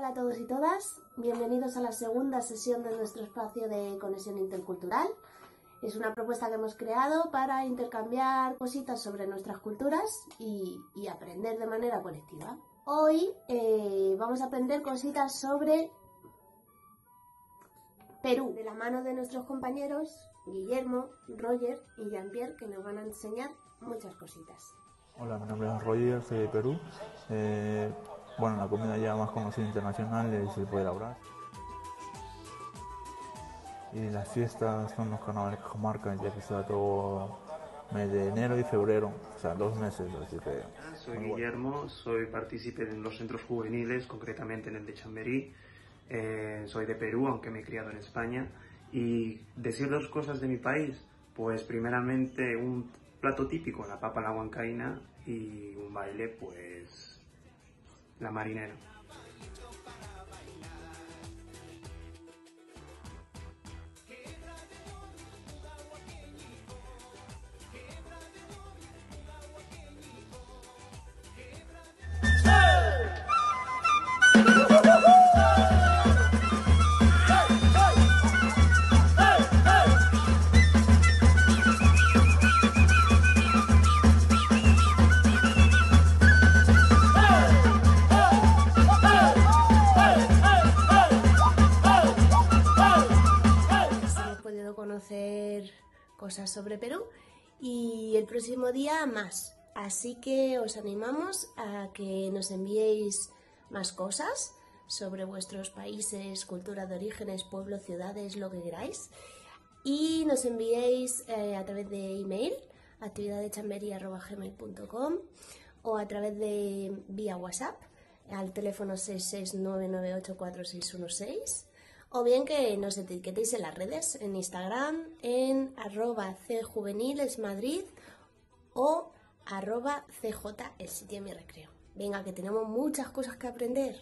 Hola a todos y todas, bienvenidos a la segunda sesión de nuestro espacio de conexión intercultural. Es una propuesta que hemos creado para intercambiar cositas sobre nuestras culturas y, y aprender de manera colectiva. Hoy eh, vamos a aprender cositas sobre Perú, de la mano de nuestros compañeros Guillermo, Roger y Jean-Pierre, que nos van a enseñar muchas cositas. Hola, mi nombre es Roger, soy de Perú. Eh, bueno, la comida ya más conocida internacional es el pollo elaborar. Y las fiestas son los carnavales que marcan, ya que está todo mes de enero y febrero, o sea, dos meses, así que... Soy Guillermo, soy partícipe en los centros juveniles, concretamente en el de Chamberí. Eh, soy de Perú, aunque me he criado en España. Y decir dos cosas de mi país, pues primeramente un plato típico, la papa a la huancaína, y un baile, pues la marinera. Conocer cosas sobre Perú y el próximo día más. Así que os animamos a que nos enviéis más cosas sobre vuestros países, cultura de orígenes, pueblos, ciudades, lo que queráis. Y nos enviéis eh, a través de email, actividadechambería.gmail.com o a través de vía WhatsApp al teléfono 669984616 o bien que nos etiquetéis en las redes, en Instagram, en arroba cjuvenilesmadrid o arroba cj el sitio de mi recreo. Venga, que tenemos muchas cosas que aprender.